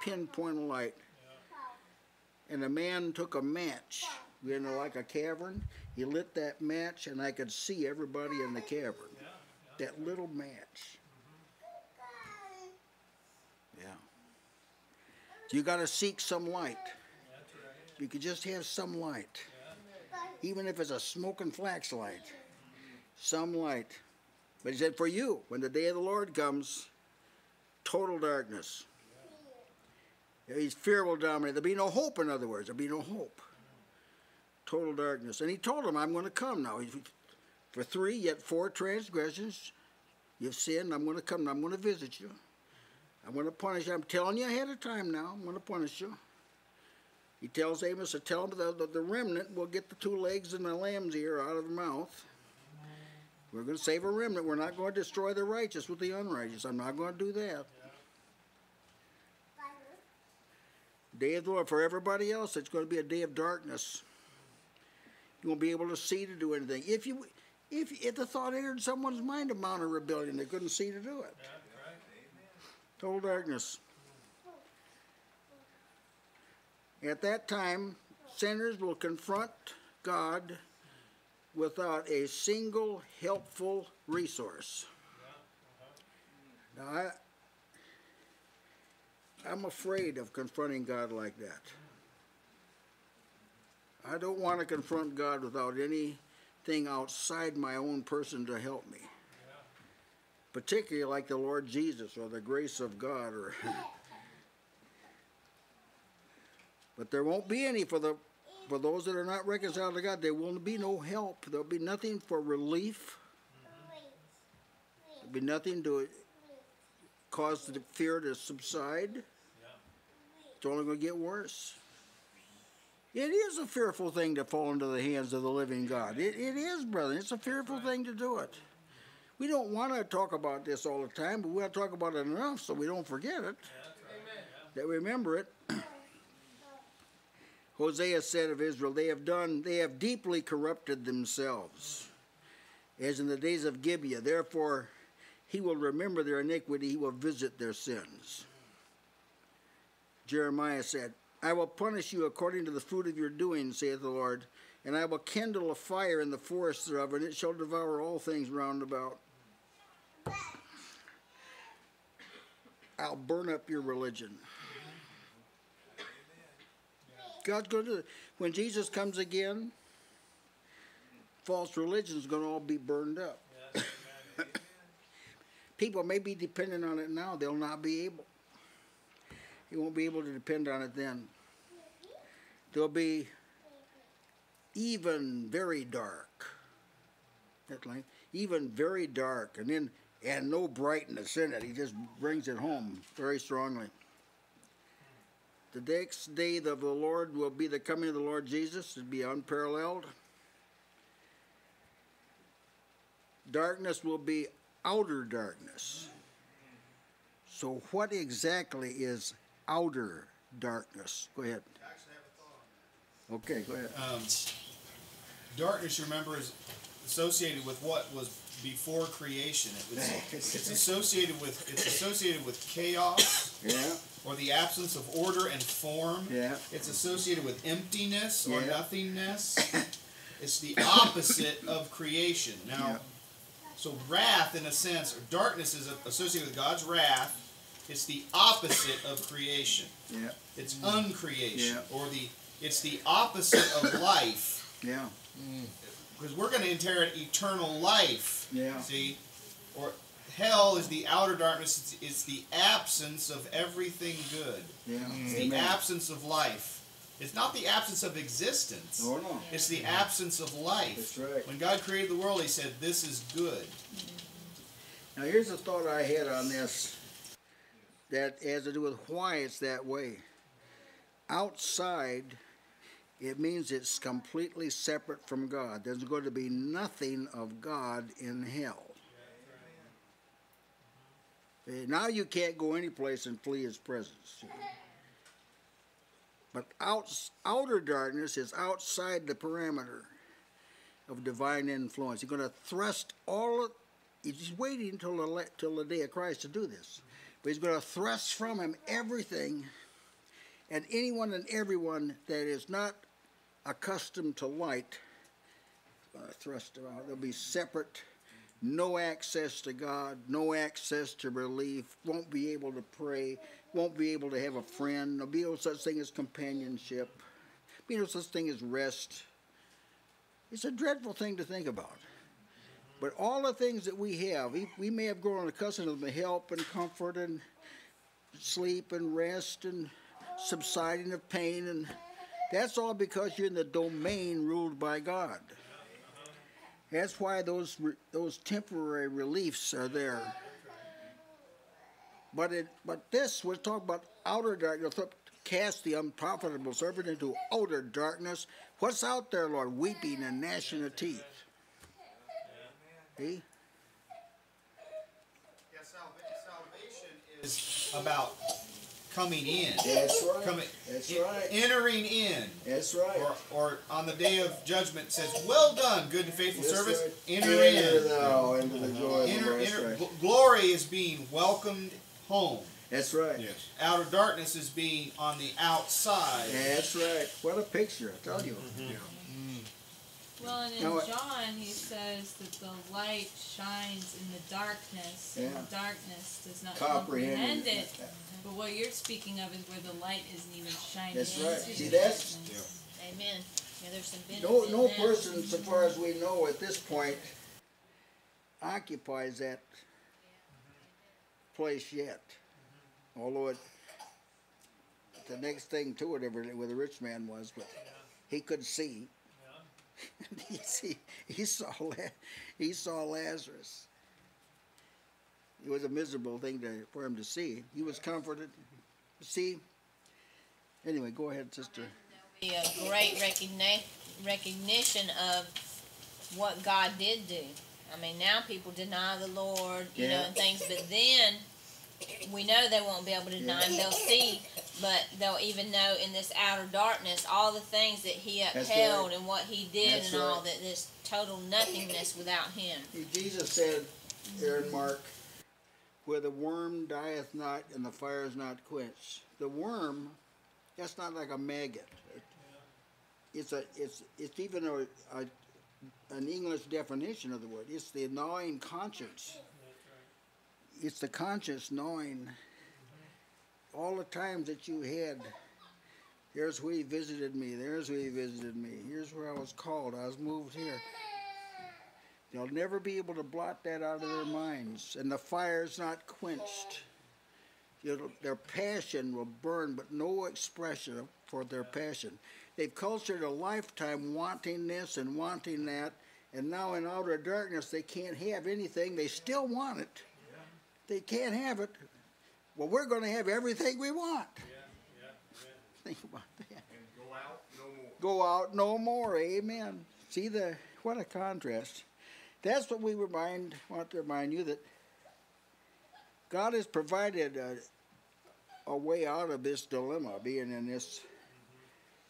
pinpoint of light. And a man took a match, you know, like a cavern. He lit that match, and I could see everybody in the cavern. That little match. Mm-hmm. Yeah. You got to seek some light. You could just have some light, even if it's a smoking flax light. Some light. But he said, For you, when the day of the Lord comes, total darkness. His fear will dominate. There'll be no hope, in other words. There'll be no hope. Total darkness. And he told him, I'm going to come now. For three, yet four transgressions, you've sinned. I'm going to come. I'm going to visit you. I'm going to punish you. I'm telling you ahead of time now. I'm going to punish you. He tells Amos to tell him that the, the remnant will get the two legs and the lamb's ear out of the mouth. We're going to save a remnant. We're not going to destroy the righteous with the unrighteous. I'm not going to do that. Day of the Lord. For everybody else, it's going to be a day of darkness. You won't be able to see to do anything. If you, if, if the thought entered someone's mind of mount a rebellion, they couldn't see to do it. Total darkness. At that time, sinners will confront God without a single helpful resource. Now, I, I'm afraid of confronting God like that. I don't want to confront God without anything outside my own person to help me. Particularly like the Lord Jesus or the grace of God or But there won't be any for the for those that are not reconciled to God. There will be no help. There'll be nothing for relief. There'll be nothing to cause the fear to subside. It's only going to get worse. It is a fearful thing to fall into the hands of the living God. It, it is, brother. It's a fearful thing to do it. We don't want to talk about this all the time, but we want to talk about it enough so we don't forget it. That we remember it. Hosea said of Israel, they have done, they have deeply corrupted themselves, as in the days of Gibeah. Therefore, he will remember their iniquity, he will visit their sins. Jeremiah said, I will punish you according to the fruit of your doing, saith the Lord, and I will kindle a fire in the forest thereof, and it shall devour all things round about. I'll burn up your religion. God's going to, when Jesus comes again, false religion is going to all be burned up. People may be dependent on it now, they'll not be able. You won't be able to depend on it then. There'll be even very dark. That line, even very dark, and then and no brightness in it. He just brings it home very strongly. The next day of the Lord will be the coming of the Lord Jesus. It'll be unparalleled. Darkness will be outer darkness. So, what exactly is outer darkness? Go ahead. Okay, go ahead. Um, darkness, you remember, is associated with what was before creation. It was, it's associated with it's associated with chaos Yeah, or the absence of order and form. yeah, It's associated with emptiness or Yeah. nothingness. it's the opposite of creation. Now, Yeah. so wrath, in a sense, or darkness is associated with God's wrath. It's the opposite of creation. yeah, It's uncreation, Yeah. or the it's the opposite of life. yeah, mm. Because we're going to inherit eternal life. Yeah. See, or hell is the outer darkness. It's, it's the absence of everything good. yeah. Mm-hmm. It's the absence of life. It's not the absence of existence. Oh, no. It's the mm-hmm. absence of life. That's right. When God created the world, He said, "This is good." Now, here's a thought I had on this that has to do with why it's that way. Outside, it means it's completely separate from God. There's going to be nothing of God in hell. Eh, Now you can't go any place and flee his presence. But out, outer darkness is outside the parameter of divine influence. He's going to thrust all he's waiting until the, till the day of Christ to do this. But he's going to thrust from him everything and anyone and everyone that is not accustomed to light. Uh, thrust them out. They'll be separate, no access to God, no access to relief, won't be able to pray, won't be able to have a friend, there'll be no such thing as companionship, be no such thing as rest. It's a dreadful thing to think about. But all the things that we have, we, we may have grown accustomed to them, help and comfort and sleep and rest and subsiding of pain, and that's all because you're in the domain ruled by God. That's why those those temporary reliefs are there. But it but this we're talking about outer darkness. cast the unprofitable servant into outer darkness. What's out there, Lord? Weeping and gnashing of teeth. See? Yeah, salvation is about coming in. That's right. Coming, That's right. entering in. That's right. Or, or on the day of judgment says, "Well done, good and faithful That's service. right. Enter Enter in." thou into the joy of the Enter, Lord. Enter, right. glory is being welcomed home. That's right. Yes. Outer darkness is being on the outside. That's right. What a picture, I tell you. Mm-hmm. Well, and in Now, John, he says that the light shines in the darkness, and the darkness does not Comprehend comprehend it. But what you're speaking of is where the light isn't even shining That's right. the See, that's- darkness. Amen. Yeah, there's some No, no person, so far as we know at this point, occupies that place yet. Although it, the next thing to it, ever where the rich man was, but he could see. he see, he saw, he saw Lazarus. It was a miserable thing to, for him to see. He was comforted. See. Anyway, go ahead, sister. Be a great recogni- recognition of what God did do. I mean, now people deny the Lord, you know, and things, but then we know they won't be able to deny him. They'll see, but they'll even know in this outer darkness all the things that he upheld right. and what he did That's and all that. This total nothingness without him. Jesus said, there in Mark, where the worm dieth not and the fire is not quenched. The worm, that's not like a maggot. It's a, it's, it's even a, a, an English definition of the word. It's the gnawing conscience. It's the conscience gnawing. All the times that you had, here's where he visited me. There's where he visited me. Here's where I was called. I was moved here. They'll never be able to blot that out of their minds, and the fire's not quenched. It'll, their passion will burn, but no expression for their passion. They've cultured a lifetime wanting this and wanting that, and now in outer darkness they can't have anything. They still want it. They can't have it. Well, we're going to have everything we want. Think about that. Go out, no more. Go out no more. Amen. See the what a contrast. That's what we remind want to remind you that God has provided a, a way out of this dilemma, being in this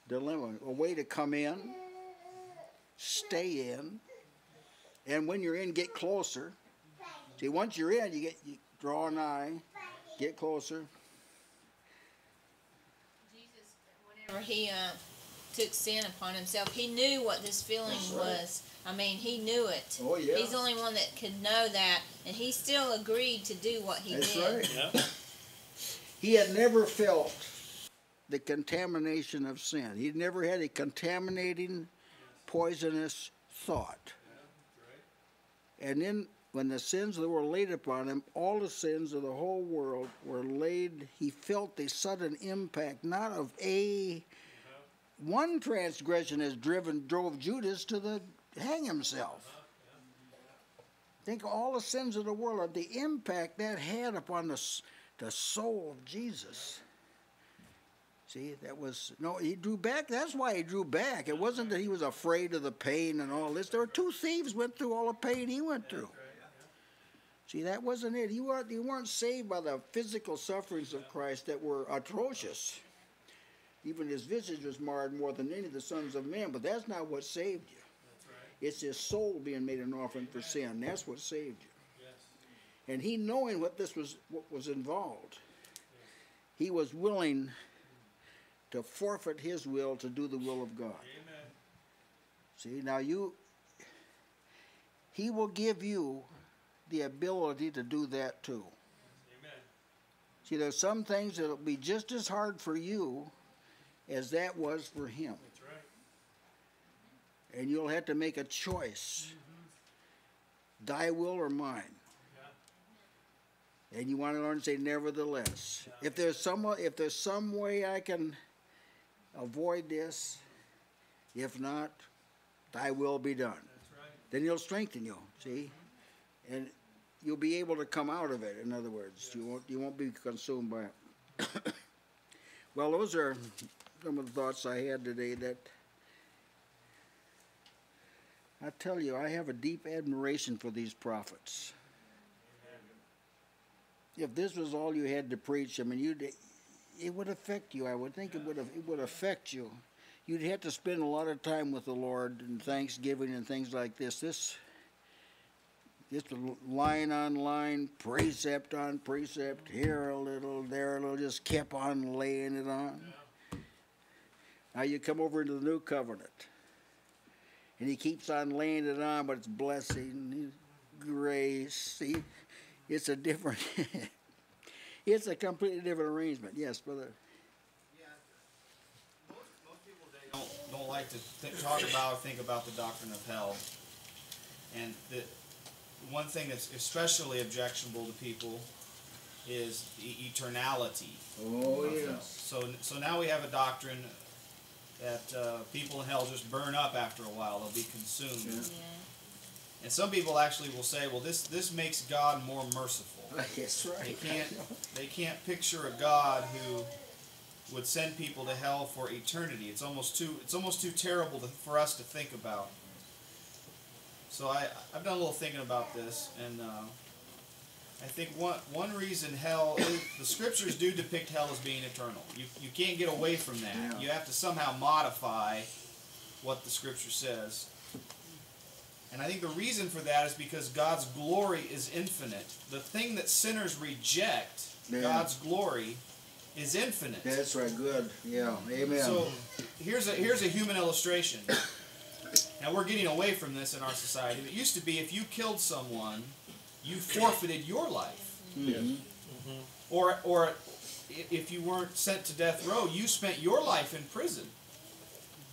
dilemma, a way to come in, stay in, and when you're in, get closer. See, once you're in, you get you draw nigh, get closer. Jesus, whenever he uh, took sin upon himself, he knew what this feeling right. was. I mean, he knew it. Oh yeah, He's the only one that could know that, and he still agreed to do what he that's did. right. Yeah. He had never felt the contamination of sin. He'd never had a contaminating, poisonous thought. And then, when the sins that were laid upon him, all the sins of the whole world were laid, he felt the sudden impact, not of a one transgression has driven drove Judas to the hang himself. Think of all the sins of the world and the impact that had upon the the soul of Jesus. See, that was no, he drew back. That's why he drew back. It wasn't that he was afraid of the pain and all this. There were two thieves went through all the pain he went through. See, that wasn't it. You weren't you weren't saved by the physical sufferings of Christ that were atrocious. Even his visage was marred more than any of the sons of men, but that's not what saved you. It's his soul being made an offering for sin. That's what saved you. And he knowing what this was what was involved, he was willing to forfeit his will to do the will of God. See, now you he will give you the ability to do that too. Amen. See, there's some things that'll be just as hard for you as that was for him. That's right. And you'll have to make a choice. Mm-hmm. Thy will or mine. And you want to learn to say nevertheless. If there's some if there's some way I can avoid this, if not, thy will be done. Right. Then he'll strengthen you, see? You'll be able to come out of it, in other words. You won't you won't be consumed by it. Well, those are some of the thoughts I had today that I tell you, I have a deep admiration for these prophets. If this was all you had to preach, I mean, you'd, it would affect you. I would think it would, it would affect you. You'd have to spend a lot of time with the Lord and Thanksgiving and things like this. This, just line on line, precept on precept, here a little, there a little, just kept on laying it on. Now you come over into the new covenant, and he keeps on laying it on, but it's blessing, grace. See, it's a different, it's a completely different arrangement. Yes, brother. Most, most people don't, don't like to th- talk about or think about the doctrine of hell. And the one thing that's especially objectionable to people is the eternality. Oh of hell. So, so now we have a doctrine that uh, people in hell just burn up after a while; they'll be consumed. Yeah. And some people actually will say, "Well, this this makes God more merciful." That's right. They can't they can't picture a God who would send people to hell for eternity. It's almost too it's almost too terrible to, for us to think about. So I I've done a little thinking about this, and uh, I think one one reason hell is, the scriptures do depict hell as being eternal. You you can't get away from that. Yeah. You have to somehow modify what the scripture says. And I think the reason for that is because God's glory is infinite. The thing that sinners reject, Yeah. God's glory, is infinite. That's right. Good. Yeah. Amen. So here's a here's a human illustration. Now we're getting away from this in our society. It used to be if you killed someone, you forfeited your life. Mhm. Or or if you weren't sent to death row, you spent your life in prison.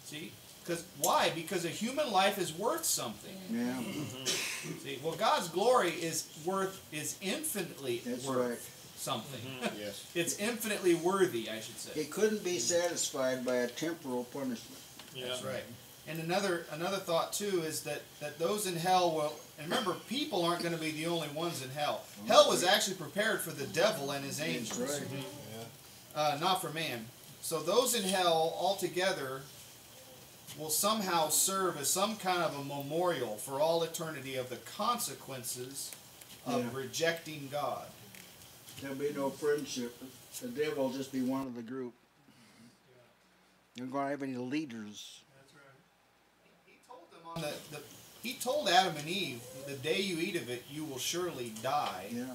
See? Because why? Because a human life is worth something. Yeah. Mm-hmm. See, well, God's glory is worth is infinitely That's worth right. something. Mm-hmm. Yes. it's infinitely worthy, I should say. He couldn't be satisfied by a temporal punishment. Yeah. That's right. And another another thought too is that that those in hell will. And remember, people aren't going to be the only ones in hell. Hell was actually prepared for the devil and his angels, That's right. uh, not for man. So those in hell altogether will somehow serve as some kind of a memorial for all eternity of the consequences of Yeah. rejecting God. There'll be no friendship. The devil will just be one of the group. You're going to have any leaders. He told on the, the he told Adam and Eve, the day you eat of it, you will surely die. Yeah.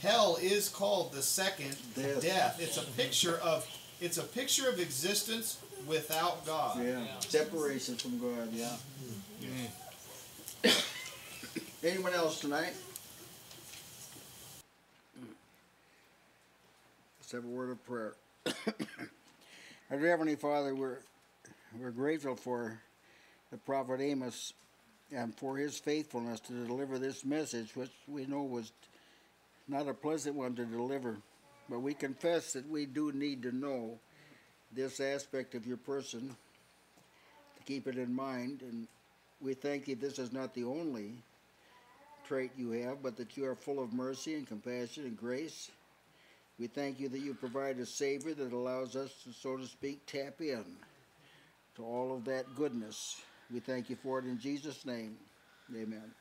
Hell is called the second Death. death. It's a picture of it's a picture of existence without God. Yeah. Separation from God. Yeah. Anyone else tonight? Let's have a word of prayer. Our dear Heavenly Father, we're we're grateful for the prophet Amos and for his faithfulness to deliver this message, which we know was not a pleasant one to deliver. But we confess that we do need to know this aspect of your person to keep it in mind. And we thank you this is not the only trait you have, but that you are full of mercy and compassion and grace. We thank you that you provide a Savior that allows us to, so to speak, tap in to all of that goodness. We thank you for it in Jesus' name. Amen.